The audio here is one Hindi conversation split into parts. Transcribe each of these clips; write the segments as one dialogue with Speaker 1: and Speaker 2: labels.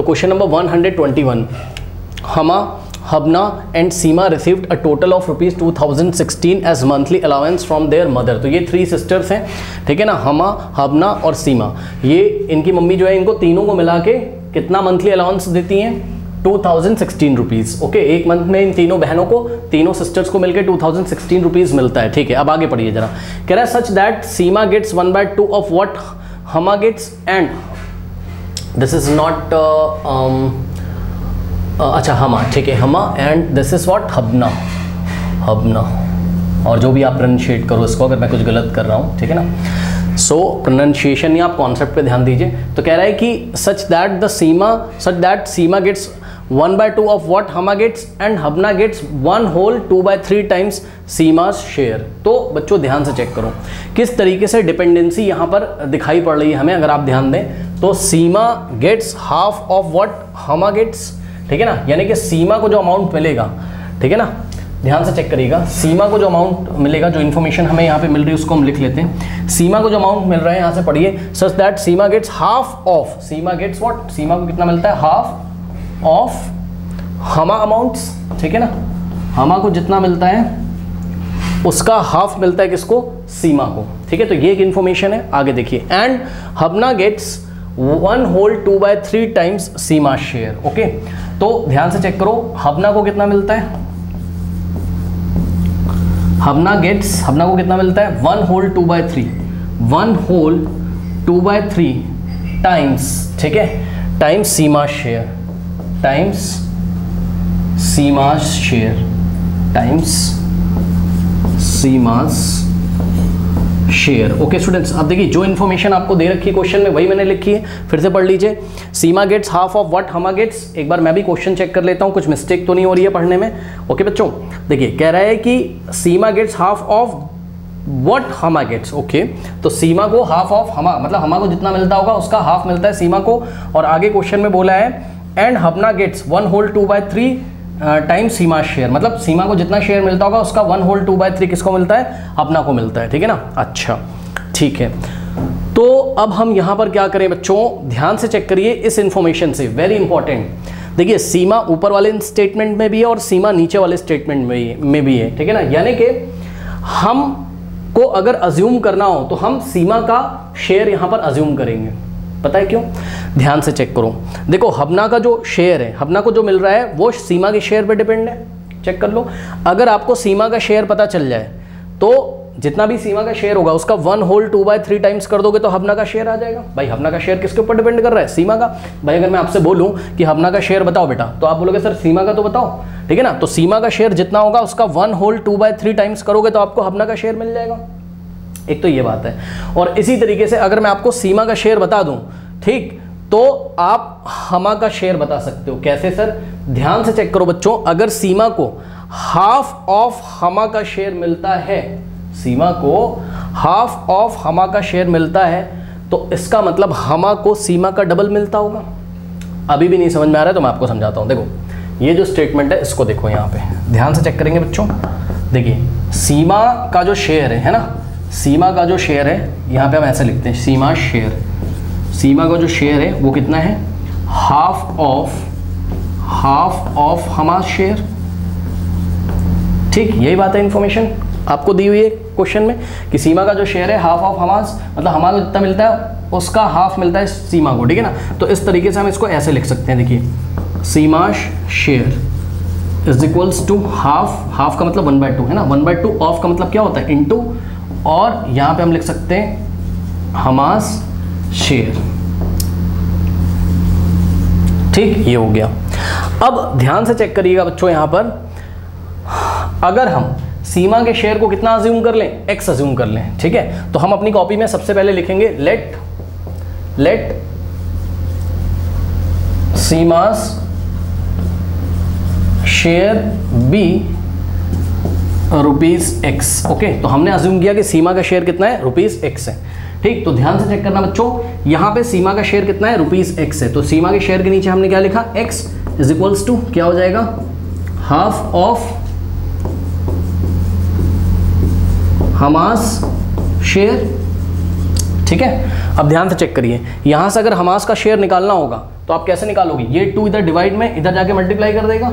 Speaker 1: तो question number 121 Hama, Habna and Seema received a total of rupees 2016 as monthly allowance from their mother तो ये थ्री सिस्टर्स हैं, ठीक है ना? हमा, हबना और सीमा. ये इनकी मम्मी जो है, इनको तीनों को मिला के कितना मंथली अलाउंस देती हैं? Two thousand sixteen rupees okay एक मंथ में इन तीनों बहनों को, तीनों सिस्टर्स को मिलकर टू थाउज़ेंड सिक्सटीन रुपीज़ मिलता है, ठीक है? अब आगे पढ़िए जरा. कह रहा है such that Seema gets one by two of what Hama gets and this is not अच्छा हमा ठीक है Hama and this is what Habna Habna और जो भी आप प्रोनाशिएट करो इसको, अगर मैं कुछ गलत कर रहा हूँ, ठीक है ना? सो प्रोनाशिएशन या आप कॉन्सेप्ट पे ध्यान दीजिए तो कह रहा है कि such that the Seema such that Seema gets one by two of what Hama gets and Habna gets one whole two by three times Seema share तो बच्चों, ध्यान से चेक करो। किस तरीके से डिपेंडेंसी यहाँ पर दिखाई पड़ रही है हमें, अगर आप ध्यान दें तो Seema gets half of what Hama gets ठीक है ना? यानी कि सीमा को जो अमाउंट मिलेगा, ठीक है ना? ध्यान से चेक करिएगा। सीमा को जो अमाउंट मिलेगा, जो इन्फॉर्मेशन हमें यहाँ पे मिल रही है, उसको हम लिख लेते हैं। सीमा को जो अमाउंट मिल रहा है, यहाँ से पढ़िए। Such that Seema gets half of Seema gets what Seema को कितना मिलता है? हाफ़ ऑफ़ हमा अमाउंट्स ठीक है ना? हमा को जितना मिलता है, उसका हाफ़ मिलता है किसको? सीमा को। ठीक है? तो ये एक इन्फॉर्मेशन है, आगे देखिए। And Habna gets one whole two by three times Seema share okay तो ध्यान से चेक करो, हबना को कितना मिलता है? हबना गेट्स हबना को कितना मिलता है? One whole two by three. One whole two by three times, ठीक है? Times Seema share, times Seema share, times Seema's share okay students अब देखिए, जो इन्फॉर्मेशन आपको दे रखी है क्वेश्चन में, वही मैंने लिखी है। फिर से पढ़ लीजिए। Seema gets half of what Hama gets एक बार मैं भी क्वेश्चन चेक कर लेता हूँ, कुछ मिस्टेक तो नहीं हो रही है पढ़ने में। ओके बच्चों, देखिए, कह रहा है कि Seema gets half of what Hama gets okay तो सीमा को हाफ़ ऑफ़ हमा मतलब हमा को जितना मिलता होगा, उसका हाफ़ मिलता है सीमा को। और आगे क्वेश्चन में बोला है and Habna gets one whole two by three time Seema share मतलब सीमा को जितना शेयर मिलता होगा, उसका one whole two by three किसको मिलता है? अपना को मिलता है, ठीक है ना? अच्छा ठीक है। तो अब हम यहाँ पर क्या करें बच्चों? ध्यान से चेक करिए इस इंफॉर्मेशन से वेरी इंपॉर्टेंट देखिए, सीमा ऊपर वाले स्टेटमेंट में भी है और सीमा नीचे वाले स्टेटमेंट में भी है, ठीक है ना? यानी कि हम को अगर अज्यूम करना हो तो हम सीमा का शेयर यहाँ पर अज्यूम करेंगे। पता है क्यों? ध्यान से चेक करो। देखो हबना का जो शेयर है हबना को जो मिल रहा है, वो सीमा के शेयर पे डिपेंड है। चेक कर लो। अगर आपको सीमा का शेयर पता चल जाए तो जितना भी सीमा का शेयर होगा, उसका one whole two by three times कर दोगे तो हबना का शेयर आ जाएगा। भाई हबना का शेयर किसके ऊपर डिपेंड कर रहा है? सीमा का। भाई, अगर मैं आपसे बोलूँ कि हबना का शेयर बताओ बेटा तो आप बोलोगे, सर, सीमा का तो बताओ। ठीक है ना? तो सीमा का शेयर जितना होगा, उसका one whole two by three times करोगे तो आपको हबना का शेयर मिल जाएगा। एक तो ये बात है। और इसी तरीके से अगर मैं आपको सीमा का शेयर बता दूँ, ठीक तो आप हमा का शेयर बता सकते हो। कैसे सर? ध्यान से चेक करो बच्चों, अगर सीमा को हाफ़ ऑफ़ हमा का शेयर मिलता है, सीमा को हाफ़ ऑफ़ हमा का शेयर मिलता है तो इसका मतलब हमा को सीमा का डबल मिलता होगा। अभी भी नहीं समझ में आ रहा है तो मैं आपको समझाता हूँ। देखो, ये जो स्टेटमेंट है, इसको देखो यहाँ पे। ध्यान से चेक करेंगे बच्चों। देखिए, सीमा का जो शेयर है है ना? सीमा का जो शेयर है, यहाँ पे हम ऐसे लिखते हैं, सीमा शेयर। सीमा का जो शेयर है, वो कितना है? Half of half of Hama's share. ठीक, यही बात है इंफॉर्मेशन आपको दी हुई है क्वेश्चन में कि सीमा का जो शेयर है हाफ़ ऑफ़ हमास मतलब हमारा जितना मिलता है, उसका हाफ़ मिलता है सीमा को, ठीक है ना? तो इस तरीके से हम इसको ऐसे लिख सकते हैं, देखिए। Seema's share is equals to half half का मतलब वन बाय टू है ना? वन बाय टू ऑफ़ का मतलब क्या होता है? इनटू और यहाँ पे हम लिख सकते हैं हमास शेयर ठीक, ये हो गया। अब ध्यान से चेक करिएगा बच्चों यहाँ पर। अगर हम सीमा के शेयर को कितना अज्यूम कर लें? एक्स अज्यूम कर लें, ठीक है? तो हम अपनी कॉपी में सबसे पहले लिखेंगे let let Seema's share be rupees X okay तो हमने अज्यूम किया कि सीमा का शेयर कितना है? रुपीज़ एक्स है। ठीक? तो ध्यान से चेक करना बच्चों, यहाँ पे सीमा का शेयर कितना है? रुपीज़ एक्स है। तो सीमा के शेयर के नीचे हमने क्या लिखा? एक्स इज़ इक्वल्स टू क्या हो जाएगा? हाफ़ ऑफ़ हमास शेयर ठीक है? अब ध्यान से चेक करिए। यहाँ से अगर हमास का शेयर निकालना होगा तो आप कैसे निकालोगे? ये टू इधर डिवाइड में, इधर जाके मल्टीप्लाई कर देगा।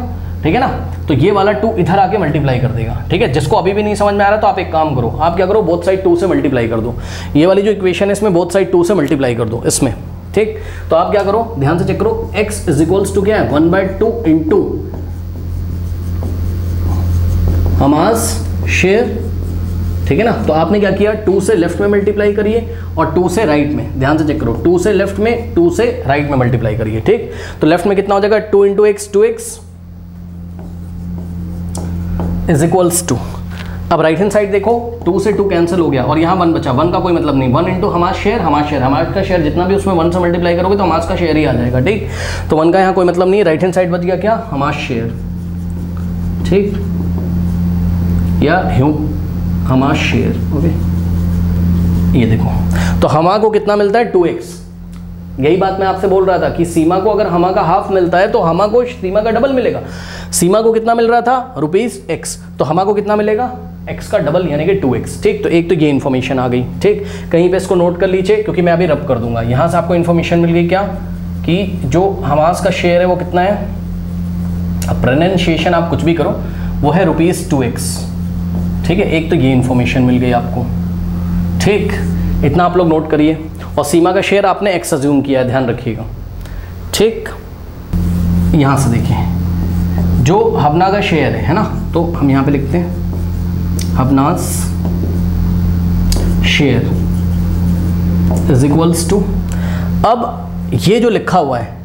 Speaker 1: ठीक है ना? तो ये वाला टू इधर आके मल्टीप्लाई कर देगा। ठीक है? जिसको अभी भी नहीं समझ में आ रहा तो आप एक काम करो, आप क्या करो बोथ साइड टू से मल्टीप्लाई कर दो। ये वाली जो इक्वेशन है, इसमें बोथ साइड टू से मल्टीप्लाई कर दो, इसमें। ठीक? तो आप क्या करो, ध्यान से चेक करो, x इज़ इक्वल्स टू क्या है? One by two into Hama's share ठीक है ना? तो आपने क्या किया टू से लेफ़्ट में मल्टीप्लाई करिए और टू से राइट में। ध्यान से चेक करो टू से लेफ़्ट में टू से राइट में मल्टीप्लाई करिए। ठीक? तो लेफ़्ट में कितना हो जाएगा? Two into X two X is equals to अब राइट हैंड साइड देखो टू से टू कैंसिल हो गया और यहाँ वन बचा। वन का कोई मतलब नहीं। वन इंटू हमारा शेयर हमारा शेयर हमारे का शेयर जितना भी उसमें वन से मल्टीप्लाई करोगे तो हमारा का शेयर ही आ जाएगा, ठीक? तो वन का यहाँ कोई मतलब नहीं। राइट हैंड साइड बच गया क्या? हमारा शेयर ठीक? या ह्यू? हमारा शेयर ओके ये देखो। तो हमा को कितना मिलता है? टू एक्स यही बात मैं आपसे बोल रहा था कि सीमा को अगर हमा का हाफ़ मिलता है तो हमा को सीमा का डबल मिलेगा। सीमा को कितना मिल रहा था? रुपीज़ एक्स तो हमा को कितना मिलेगा? एक्स का डबल यानी कि टू एक्स ठीक? तो एक तो ये इन्फॉर्मेशन आ गई। ठीक? कहीं पे इसको नोट कर लीजिए, क्योंकि मैं अभी रब कर दूँगा। यहाँ से आपको इन्फॉर्मेशन मिल गई क्या? कि जो हमास का शेयर है वो कितना है? अब आप कुछ भी करो, वो है रुपीज़ टू एक्स ठीक है? एक तो ये इन्फॉर्मेशन मिल गई आपको। ठीक? इतना आप लोग नोट करिए। और सीमा का शेयर आपने एक्स अज्यूम किया है, ध्यान रखिएगा। ठीक? यहाँ से देखिए। जो हबना का शेयर है है ना? तो हम यहाँ पे लिखते हैं। Habna's share is equals to अब ये जो लिखा हुआ है,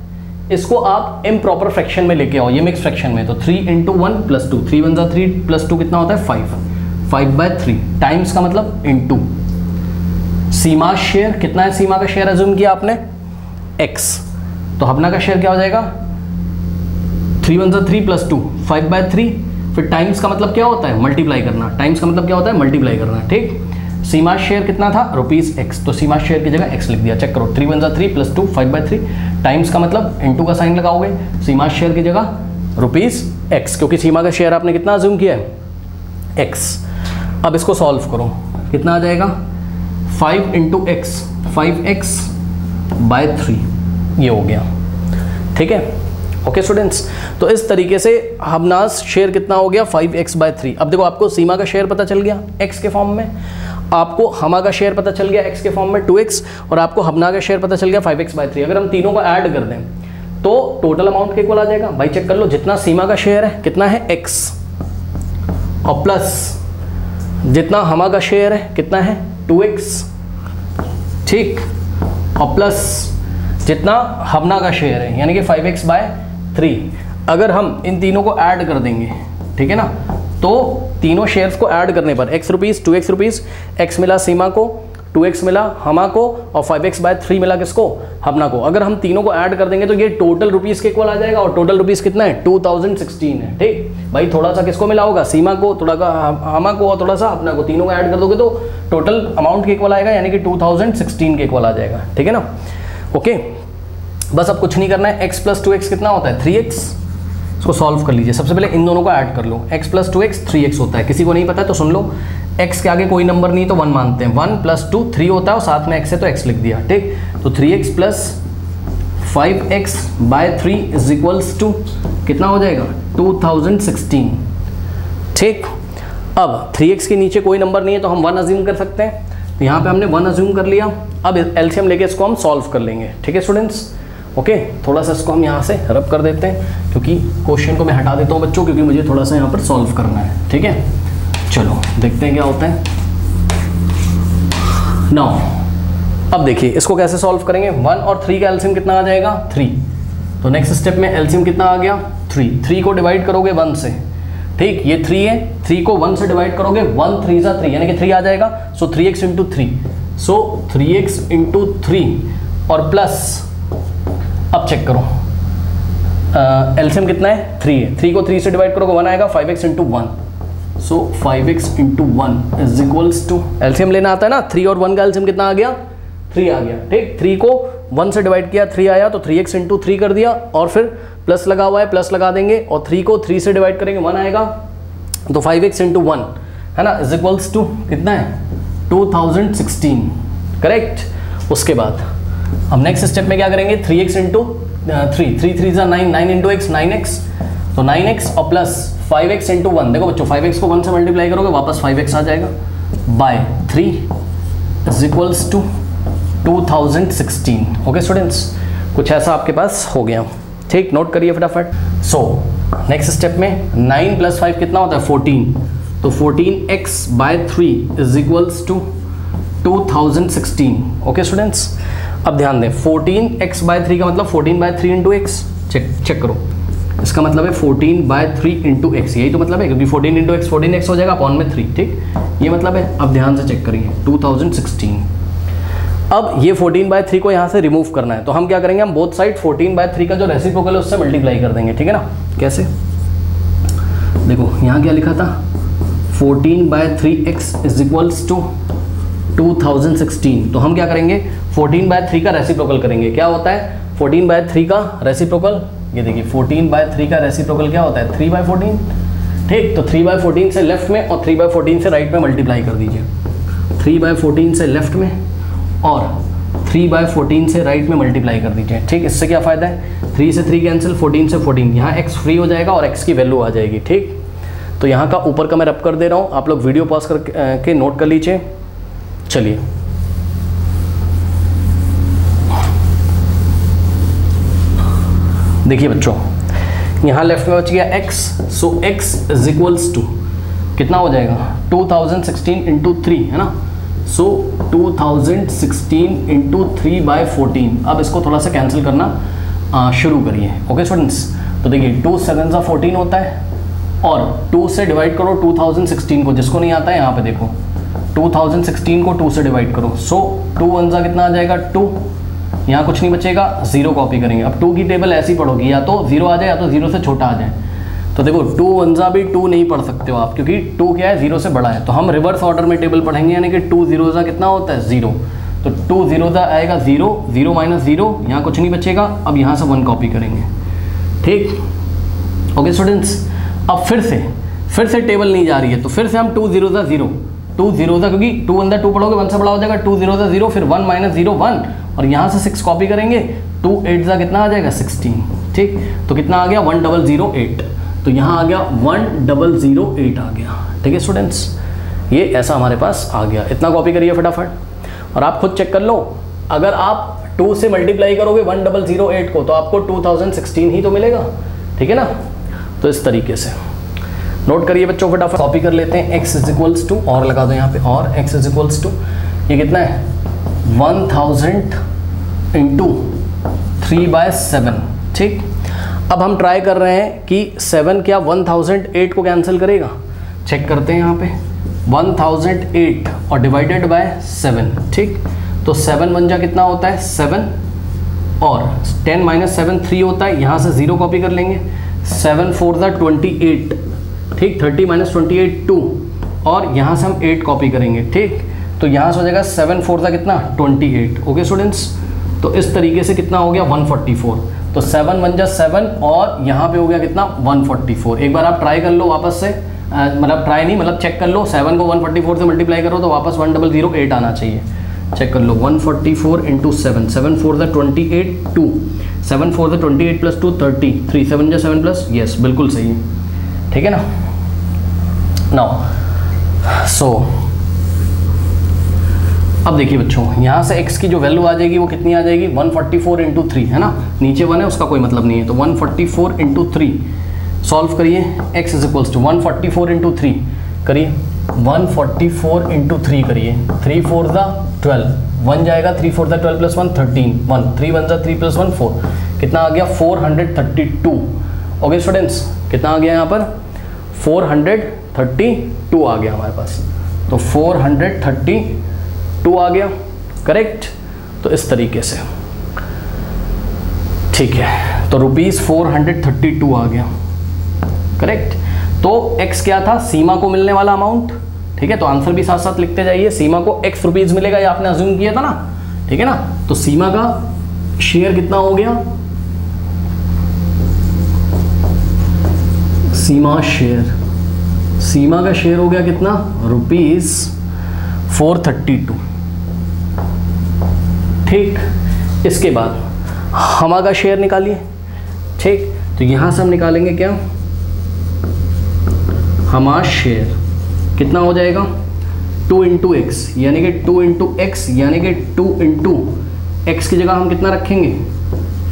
Speaker 1: इसको आप इम प्रॉपर फ्रैक्शन में लेके आओ। ये मिक्स फ्रैक्शन में तो three into one plus two three one ज़ा थ्री प्लस टू कितना होता है? Five five by three times का मतलब इंटू सीमा शेयर, कितना है सीमा का शेयर एज्यूम किया आपने? एक्स तो हबना का शेयर क्या हो जाएगा? थ्री वन ज़ा three plus two five by three फिर टाइम्स का मतलब क्या होता है? मल्टीप्लाई करना। टाइम्स का मतलब क्या होता है? मल्टीप्लाई करना, ठीक? सीमा शेयर कितना था? रुपीज़ एक्स तो सीमा शेयर की जगह एक्स लिख दिया। चेक करो। थ्री वन ज़ा three plus two five by three times का मतलब इंटू का साइन लगाओगे। सीमा शेयर की जगह रुपीज़ एक्स क्योंकि सीमा का शेयर आपने कितना अज्यूम किया है? एक्स अब इसको सॉल्व करो। कितना आ जाएगा? Five into x, five x by three. ये हो गया। ठीक है? ओके स्टूडेंट्स तो इस तरीके से हमनास शेयर कितना हो गया? Five x by three. अब देखो, आपको सीमा का शेयर पता चल गया एक्स के फॉर्म में। आपको हमा का शेयर पता चल गया एक्स के फॉर्म में टू एक्स और आपको हमना का शेयर पता चल गया फाइव एक्स बाय थ्री अगर हम तीनों को ऐड कर दें तो टोटल अमाउंट के इक्वल आ जाएगा। भाई चेक कर लो, जितना सीमा का शेयर है, कितना है एक्स और प्लस जितना हमा का शेयर है, कितना है? टू एक्स ठीक? और प्लस जितना हमना का शेयर है, यानी कि फाइव एक्स बाय थ्री अगर हम इन तीनों को ऐड कर देंगे, ठीक है ना? तो तीनों शेयर्स को ऐड करने पर x rupees two x rupees x मिला सीमा को टू एक्स मिला, हमा को, और फाइव एक्स बाय थ्री मिला किसको? हमना को। अगर हम तीनों को ऐड कर देंगे तो ये टोटल रुपीज़ के इक्वल आ जाएगा, और टोटल रुपीज़ कितना है? टू थाउज़ेंड सिक्सटीन है, ठीक? भाई, थोड़ा सा किसको मिला होगा? सीमा को, थोड़ा का हमा को, और थोड़ा सा अपना को। तीनों को ऐड कर दोगे तो टोटल अमाउंट के इक्वल आएगा, यानी कि टू थाउज़ेंड सिक्सटीन के इक्वल आ जाएगा, ठीक है ना? ओके बस अब कुछ नहीं करना है। एक्स प्लस टू एक्स कितना होता है? थ्री एक्स इसको सॉल्व कर लीजिए। सबसे पहले इन दोनों को ऐड कर लो। X plus two x three x होता है। किसी को नहीं पता है तो सुन लो। X के आगे कोई नंबर नहीं तो वन मानते हैं। वन प्लस टू थ्री होता है और साथ में एक्स है तो एक्स लिख दिया, ठीक? तो three x plus five x by three is equals to कितना हो जाएगा? टू थाउज़ेंड सिक्सटीन ठीक? अब थ्री एक्स के नीचे कोई नंबर नहीं है तो हम वन अज्यूम कर सकते हैं। तो यहाँ पे हमने वन अज्यूम कर लिया। अब एलसीएम लेके इसको हम सॉल्व कर लेंगे। ठीक है स्टूडेंट्स ओके थोड़ा सा इसको हम यहाँ से रब कर देते हैं, क्योंकि क्वेश्चन को मैं हटा देता हूँ बच्चों, क्योंकि मुझे थोड़ा सा यहाँ पर सॉल्व करना है। ठीक है? चलो, देखते हैं क्या होता है। नौ अब देखिए, इसको कैसे सॉल्व करेंगे? वन और थ्री का एल्सियम कितना आ जाएगा? थ्री तो नेक्स्ट स्टेप में एल्सियम कितना आ गया? थ्री थ्री को डिवाइड करोगे वन से। ठीक, ये थ्री है। थ्री को वन से डिवाइड करोगे वन थ्री ज़ा थ्री यानी कि थ्री आ जाएगा। So three x into three so three x into three और प्लस अब चेक करो। एल्सियम कितना है? थ्री है। थ्री को थ्री से डिवाइड करोगे वन आएगा five x into one so five x into one is equals to LCM लेना आता है ना? थ्री और वन का एल्सियम कितना आ गया? थ्री आ गया, ठीक? थ्री को वन से डिवाइड किया थ्री आया तो थ्री एक्स इंटू थ्री कर दिया और फिर प्लस लगा हुआ है प्लस लगा देंगे और थ्री को थ्री से डिवाइड करेंगे वन आएगा तो फाइव एक्स इंटू वन है ना? इज़ इक्वल्स टू कितना है? टू थाउज़ेंड सिक्सटीन करेक्ट उसके बाद हम नेक्स्ट स्टेप में क्या करेंगे? Three x into three three three ज़ा nine nine into x nine x तो नाइन एक्स और plus five x into one देखो बच्चों फाइव एक्स को वन से मल्टीप्लाई करोगे, वापस फाइव एक्स आ जाएगा। By three is equals to two thousand sixteen okay students कुछ ऐसा आपके पास हो गया। ठीक नोट करिए फटाफट। सो नेक्स्ट स्टेप में नाइन प्लस फाइव कितना होता है? फोर्टीन तो fourteen x by three is equals to two thousand sixteen okay students अब ध्यान दें फोर्टीन एक्स बाय थ्री का मतलब fourteen by three into x check check करो। इसका मतलब है fourteen by three into x यही तो मतलब है, क्योंकि fourteen into x fourteen x हो जाएगा अपॉन में थ्री ठीक? ये मतलब है, अब ध्यान से चेक करिए टू थाउज़ेंड सिक्सटीन अब ये 14 बाय थ्री को यहाँ से रिमूव करना है तो हम क्या करेंगे, हम बोथ साइड 14 बाय थ्री का जो रेसिप्रोकल है, उससे मल्टीप्लाई कर देंगे, ठीक है ना? कैसे? देखो, यहाँ क्या लिखा था? 14 by three x is equals to 2016 तो हम क्या करेंगे 14 बाय थ्री का रेसिप्रोकल करेंगे। क्या होता है? 14 बाय थ्री का रेसिप्रोकल ये देखिए 14 बाय थ्री का रेसिप्रोकल क्या होता है? 3 बाय फोर्टीन ठीक तो 3 बाय फोर्टीन से लेफ़्ट में और 3 बाय फोर्टीन से राइट में मल्टीप्लाई कर दीजिए। 3 बाय फोर्टीन से लेफ़्ट में और 3 बाय फोर्टीन से राइट में मल्टीप्लाई कर दीजिए। ठीक, इससे क्या फ़ायदा है? 3 से 3 कैंसिल 14 से 14 यहाँ x फ्री हो जाएगा और x की वैल्यू आ जाएगी, ठीक? तो यहाँ का ऊपर का मैं रब कर दे रहा हूँ। आप लोग वीडियो पॉज करके नोट कर लीजिए। चलिए। देखिए बच्चों यहाँ लेफ़्ट में बच गया x so x is equals to कितना हो जाएगा? 2016 थाउज़ेंड सिक्सटीन इंटू थ्री है ना? So so, 2016 into three by fourteen अब इसको थोड़ा सा कैंसिल करना आ, शुरू करिए। ओके स्टूडेंट्स तो देखिए टू सेवन सा फोर्टीन होता है और टू से डिवाइड करो 2016 को। जिसको नहीं आता है यहाँ पे देखो 2016 को टू से डिवाइड करो। सो टू वन सा कितना आ जाएगा? टू यहाँ कुछ नहीं बचेगा ज़ीरो कॉपी करेंगे। अब टू की टेबल ऐसी पढ़ोगी, या तो ज़ीरो आ जाए, या तो ज़ीरो से छोटा आ जाए। तो देखो टू वनजा भी टू नहीं पढ़ सकते हो आप, क्योंकि टू क्या है ज़ीरो से बड़ा है। तो हम रिवर्स ऑर्डर में टेबल पढ़ेंगे, यानी कि टू जीरोजा कितना होता है ज़ीरो तो टू जीरोजा आएगा ज़ीरो ज़ीरो माइनस ज़ीरो यहाँ कुछ नहीं बचेगा, अब यहाँ से वन कॉपी करेंगे। ठीक? ओके स्टूडेंट्स अब फिर से फिर से टेबल नहीं जा रही है तो फिर से हम टू जीरोजा ज़ीरो टू जीरोजा क्योंकि टू अंदर टू पढ़ोगे, वन से बड़ा हो जाएगा, टू जीरोजा ज़ीरो, फिर वन माइनस ज़ीरो, वन। और यहाँ से सिक्स कॉपी करेंगे, टू एट ज़ा कितना आ जाएगा सिक्सटीन ठीक? तो कितना आ गया? One double zero eight. तो यहाँ आ गया, वन डबल ज़ीरो एट आ गया। ठीक है स्टूडेंट्स ये ऐसा हमारे पास आ गया। इतना कॉपी करिए फटाफट। और आप खुद चेक कर लो। अगर आप टू से मल्टीप्लाई करोगे, वन डबल ज़ीरो एट को तो आपको टू थाउज़ेंड सिक्सटीन ही तो मिलेगा। ठीक है ना? तो इस तरीके से। नोट करिए बच्चों, फटाफट कॉपी कर लेते हैं. एक्स इज़ इक्वल्स टू और लगा दो यहाँ पे और. एक्स इज़ इक्वल्स टू ये कितना है? One thousand into three by seven ठीक? अब हम ट्राई कर रहे हैं कि सेवन क्या वन थाउज़ेंड एट को कैंसिल करेगा? चेक करते हैं यहाँ पे. वन थाउज़ेंड एट और डिवाइडेड बाय सेवन ठीक? तो सेवन वन जा कितना होता है? सेवन और टेन माइनस सेवन थ्री होता है. यहाँ से ज़ीरो कॉपी कर लेंगे. Seven four the twenty eight ठीक, thirty minus twenty eight two और यहाँ से हम एट कॉपी करेंगे, ठीक? तो यहाँ से हो जाएगा सेवन फोर द कितना? ट्वेंटी एट ओके स्टूडेंट्स तो इस तरीके से कितना हो गया? वन फोर्टी फोर तो सेवन वन जा सेवन और यहाँ पे हो गया कितना? 144 एक बार आप ट्राई कर लो वापस से। मतलब ट्राई नहीं मतलब चेक कर लो। सेवन को 144 से मल्टीप्लाई करो तो वापस वन डबल ज़ीरो एट आना चाहिए। चेक कर लो 144 forty four into seven seven four the twenty eight two seven four the twenty eight plus two thirty three seven जा सेवन प्लस यस बिल्कुल सही। है ठीक है ना? नाउ सो so, अब देखिए बच्चों यहाँ से x की जो वैल्यू आ जाएगी वो कितनी आ जाएगी? 144 फोर्टी फोर इंटू थ्री है ना? नीचे वन है उसका कोई मतलब नहीं है। तो 144 forty four into three solve करिए x is equals to one forty four into three करिए 144 फोर्टी फोर इंटू थ्री करिए। थ्री फोर द ट्वेल्व वन जाएगा three four the twelve plus one thirteen one three one the three plus one four कितना आ गया? Four hundred thirty two okay students कितना आ गया यहाँ पर? फोर हंड्रेड थर्टी टू आ गया हमारे पास। तो फोर हंड्रेड थर्टी टू आ गया। करेक्ट? तो इस तरीके से। ठीक है तो रुपीज़ फोर आ गया। करेक्ट? तो x क्या था? सीमा को मिलने वाला अमाउंट ठीक है तो आंसर भी साथ साथ लिखते जाइए। सीमा को x रुपीज़ मिलेगा, ये आपने अज्यूम किया था ना। ठीक है ना? तो सीमा का शेयर कितना हो गया? सीमा शेयर। सीमा का शेयर हो गया कितना? रुपीज़ फोर थर्टी टू ठीक? इसके बाद हमा का शेयर निकालिए। ठीक? तो यहाँ से हम निकालेंगे क्या? हमा शेयर। कितना हो जाएगा? टू इंटू एक्स यानी कि टू इंटू एक्स यानी कि टू इंटू एक्स की जगह हम कितना रखेंगे?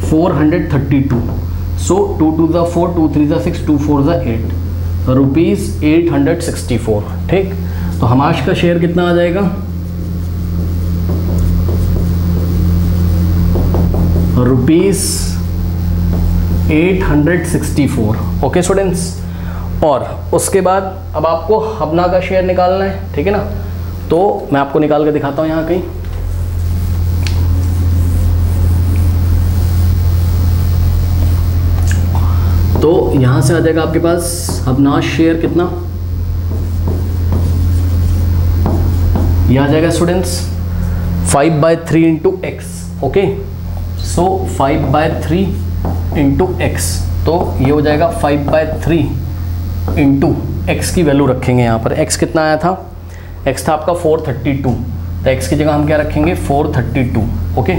Speaker 1: 432 सो टू टू ज़ा फोर टू थ्री ज़ा सिक्स टू फोर ज़ा eight rupees eight hundred sixty four ठीक? तो हमाश का शेयर कितना आ जाएगा? रुपीज़ 864 ओके स्टूडेंट्स और उसके बाद अब आपको हबना का शेयर निकालना है, ठीक है ना? तो मैं आपको निकाल कर दिखाता हूँ यहाँ कहीं। तो यहाँ से आ जाएगा आपके पास हबना शेयर कितना? ये आ जाएगा students five by three into x okay so five by three into x तो ये हो जाएगा five by three into x की वैल्यू रखेंगे यहाँ पर। एक्स कितना आया था? एक्स था आपका फोर थर्टी टू तो एक्स की जगह हम क्या रखेंगे? फोर थर्टी टू ओके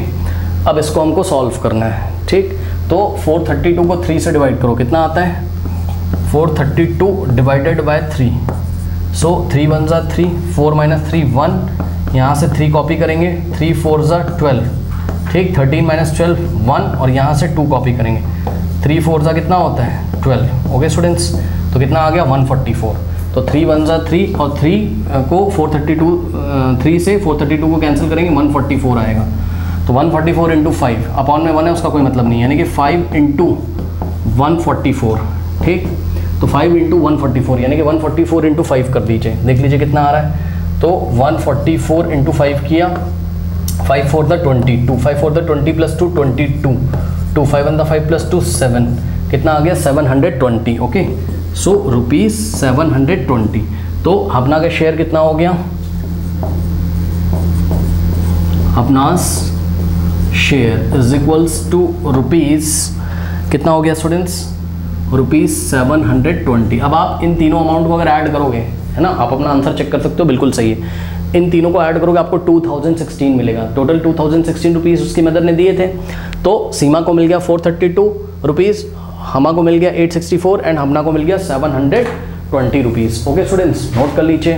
Speaker 1: अब इसको हमको सॉल्व करना है, ठीक? तो फोर थर्टी टू को थ्री से डिवाइड करो, कितना आता है? Four thirty two divided by three so three one ज़ा three four minus three one यहाँ से थ्री कॉपी करेंगे थ्री फोर ज़ा ट्वेल्व ठीक थर्टीन माइनस ट्वेल्व वन और यहाँ से टू कॉपी करेंगे. थ्री फोर ज़ा कितना होता है? ट्वेल्व ओके स्टूडेंट्स तो कितना आ गया? वन फोर्टी फोर तो थ्री वन ज़ा थ्री और थ्री को फोर थर्टी टू थ्री से फोर थर्टी टू को कैंसिल करेंगे वन फोर्टी फोर आएगा. तो one forty four into five upon में वन है, उसका कोई मतलब नहीं यानी कि फाइव इंटू वन ठीक? तो five into one forty four यानी कि one forty four into five कर दीजिए। देख लीजिए कितना आ रहा है। तो one forty four into five किया। Five four the twenty two five four the twenty plus two twenty two two five one the five plus two seven कितना आ गया? Seven hundred twenty okay so rupees seven hundred twenty तो अपना का शेयर कितना हो गया? अपनास share is equals to rupees कितना हो गया students rupees seven hundred twenty अब आप इन तीनों अमाउंट को अगर ऐड करोगे, है ना? आप अपना आंसर चेक कर सकते हो, बिल्कुल सही है। इन तीनों को ऐड करोगे, आपको 2016 मिलेगा। टोटल 2016 रुपीज़ उसकी मदर ने दिए थे। तो सीमा को मिल गया 432 रुपीज़ हमा को मिल गया 864 एंड हमना को मिल गया 720 रुपीज़ ओके स्टूडेंट्स नोट कर लीजिए।